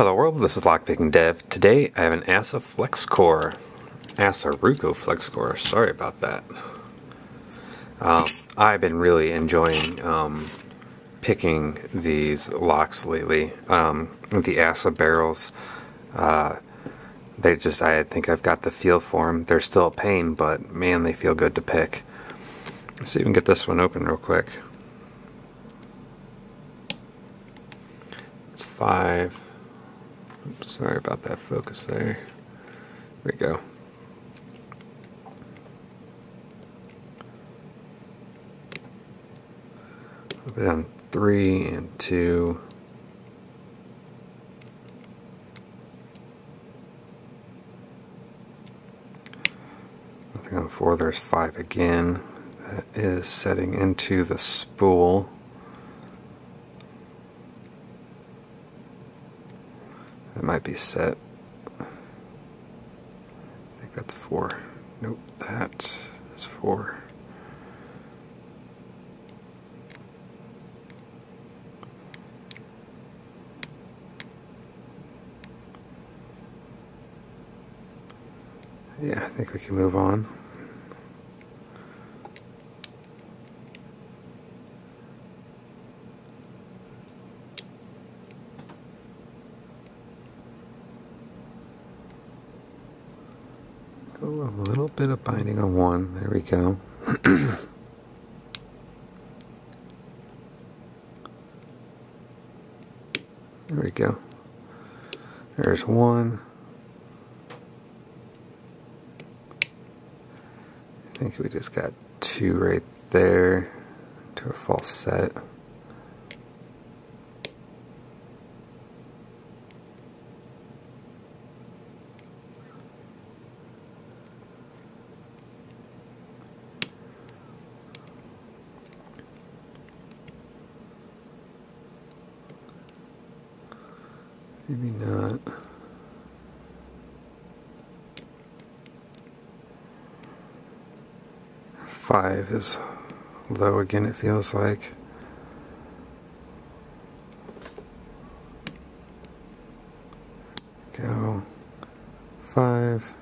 Hello world, this is Lockpicking Dev. Today I have an Assa Flexcore. ASA Ruko Flex Core, sorry about that. Um, I've been really enjoying um, picking these locks lately. Um, the Assa barrels, uh, they just, I think I've got the feel for them. They're still a pain, but man, they feel good to pick. Let's see if we can get this one open real quick. It's five. Oops, sorry about that focus there. Here we go. Put it on three and two. Nothing on four, there's five again. That is setting into the spool. That might be set. I think that's four. Nope, that is four. Yeah, I think we can move on. a little bit of binding on one. There we go. there we go. There's one. I think we just got two right there to a false set. 5 is low again it feels like. Go 5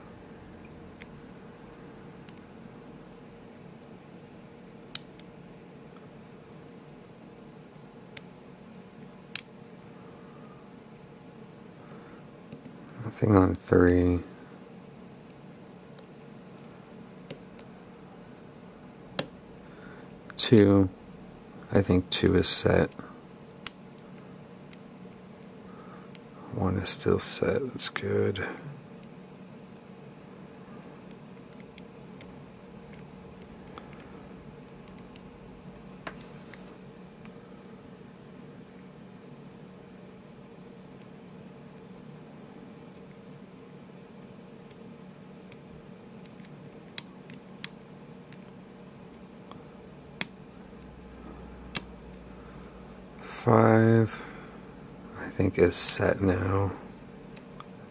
Nothing on three. Two. I think two is set. One is still set. That's good. Five, I think is set now.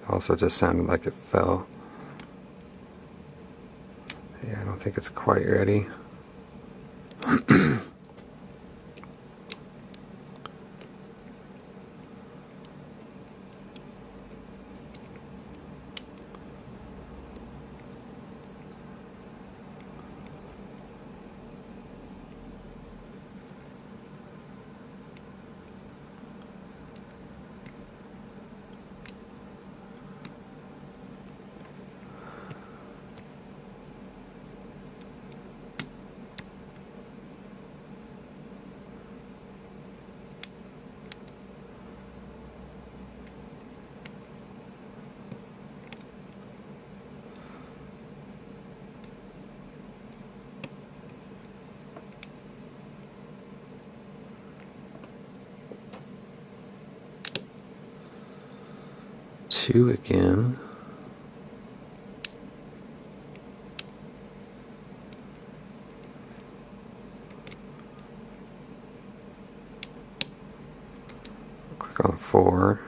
Also just sounded like it fell. Yeah, I don't think it's quite ready. Two again. Click on four.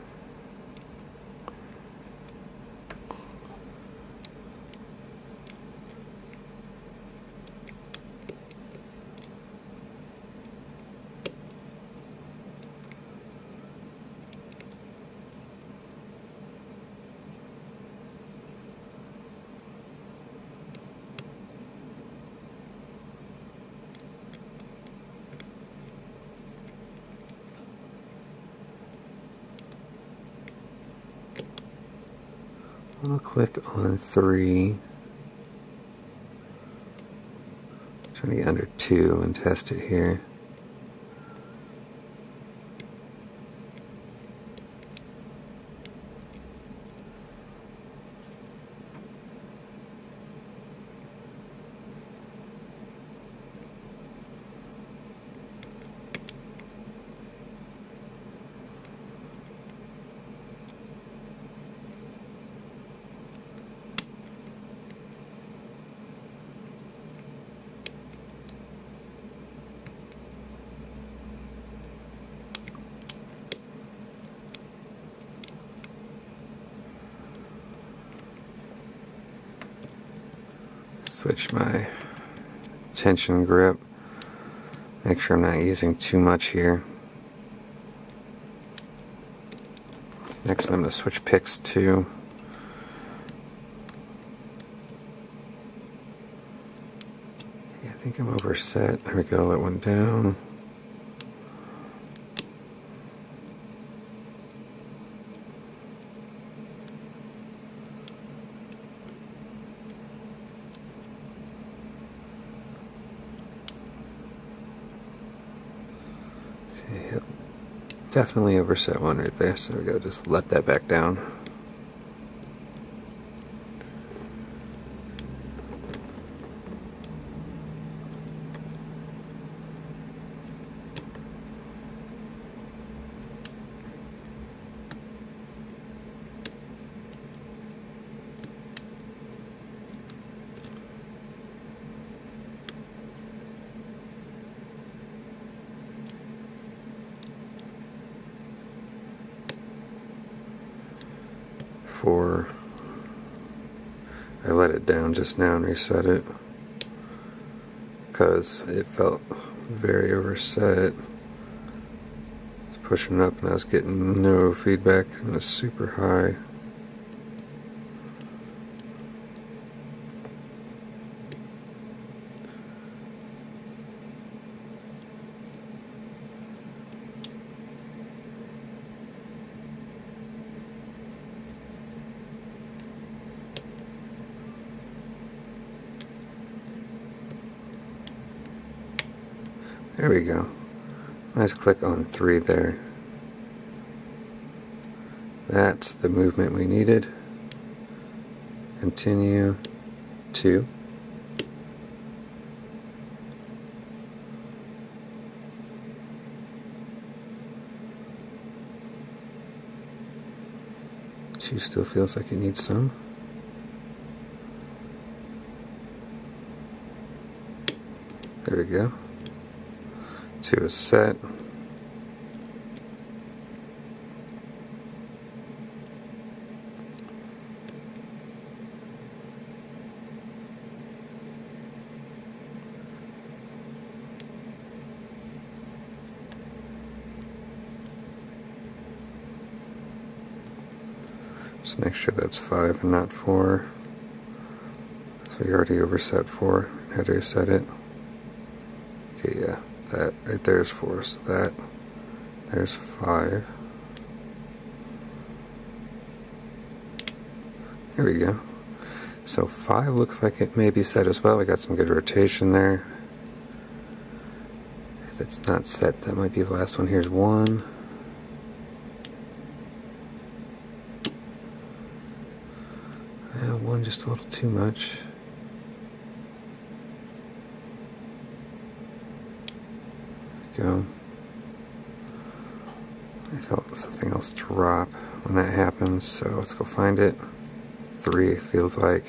So I'll click on 3. Trying to get under 2 and test it here. Switch my tension grip. Make sure I'm not using too much here. Next I'm going to switch picks to yeah, I think I'm overset. There we go that one down Definitely overset one right there, so we go just let that back down. I let it down just now and reset it because it felt very overset. I was pushing up and I was getting no feedback and it was super high. There we go. Let's click on 3 there. That's the movement we needed. Continue. 2. Two still feels like it needs some. There we go to a set. Just make sure that's 5 and not 4. So we already overset 4, How do to reset it. Yeah. Right there's four, so that there's five. There we go. So five looks like it may be set as well. We got some good rotation there. If it's not set, that might be the last one. Here's one. And one just a little too much. Go. I felt something else drop when that happens, so let's go find it. Three feels like.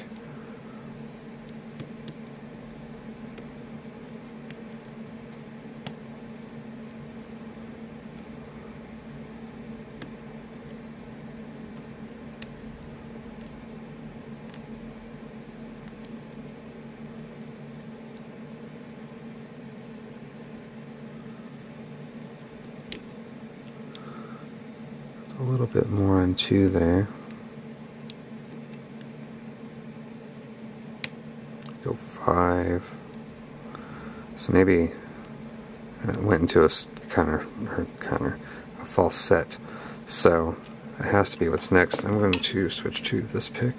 A little bit more on two there. Go five. So maybe it went into a counter or counter a false set. So it has to be what's next. I'm going to switch to this pick,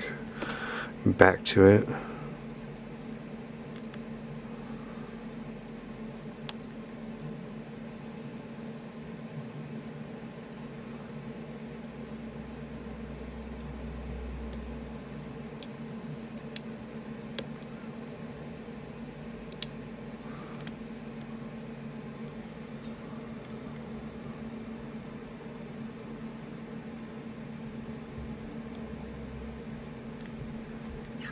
back to it.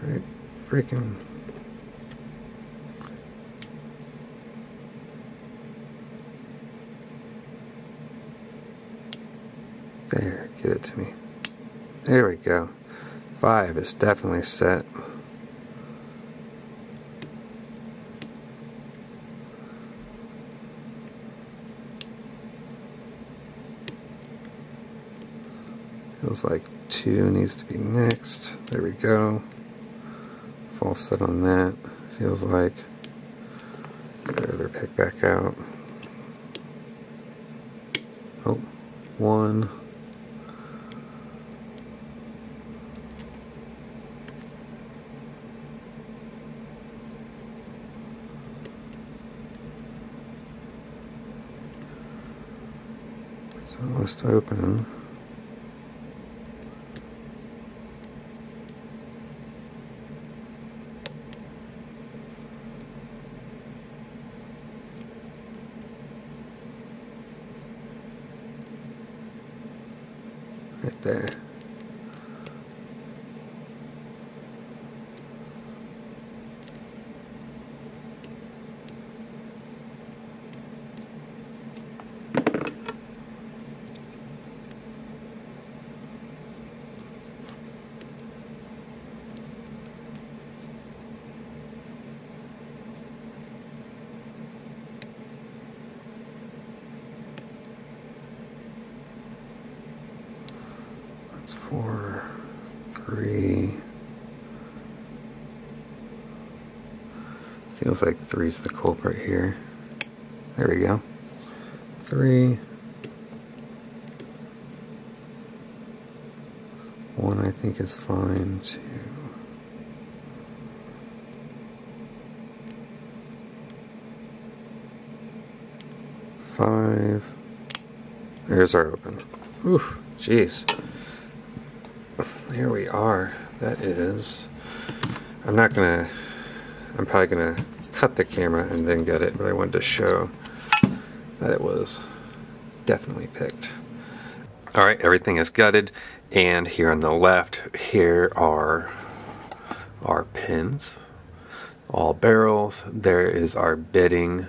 Right. Freaking. There give it to me. There we go. Five is definitely set. Feels like two needs to be next there we go false set on that, feels like. Let's get other pick back out. Oh, one. It's almost open. Right there. That's four, three. Feels like three's the culprit here. There we go. Three. One I think is fine. Two. Five. There's our open. Whew, jeez here we are. That is, I'm not gonna, I'm probably gonna cut the camera and then get it, but I wanted to show that it was definitely picked. All right, everything is gutted, and here on the left, here are our pins, all barrels. There is our bedding,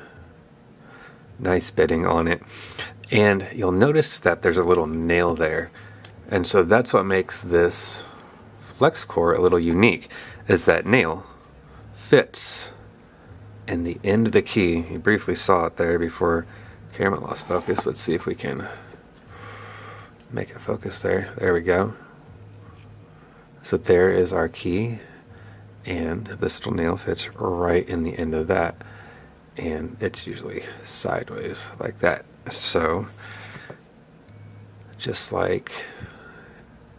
nice bedding on it. And you'll notice that there's a little nail there. And so that's what makes this Flexcore a little unique, is that nail fits in the end of the key. You briefly saw it there before camera lost focus. Let's see if we can make it focus there. There we go. So there is our key and this little nail fits right in the end of that and it's usually sideways like that. So just like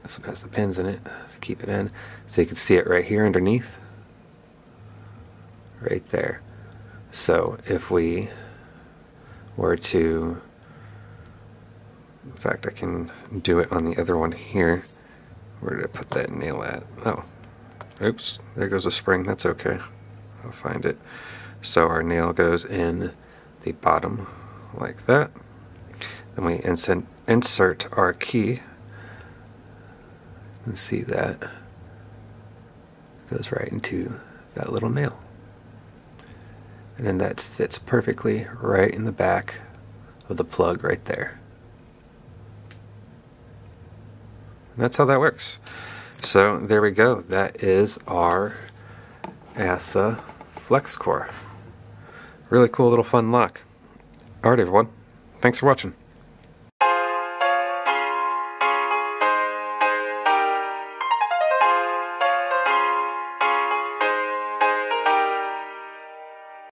this one has the pins in it. keep it in. So you can see it right here underneath. Right there. So if we were to, in fact I can do it on the other one here. Where did I put that nail at? Oh, oops, there goes a spring. That's okay. I'll find it. So our nail goes in the bottom like that. Then we insert, insert our key and see that goes right into that little nail. And then that fits perfectly right in the back of the plug right there. And that's how that works. So there we go. That is our ASA Flex Core. Really cool little fun lock. Alright everyone, thanks for watching.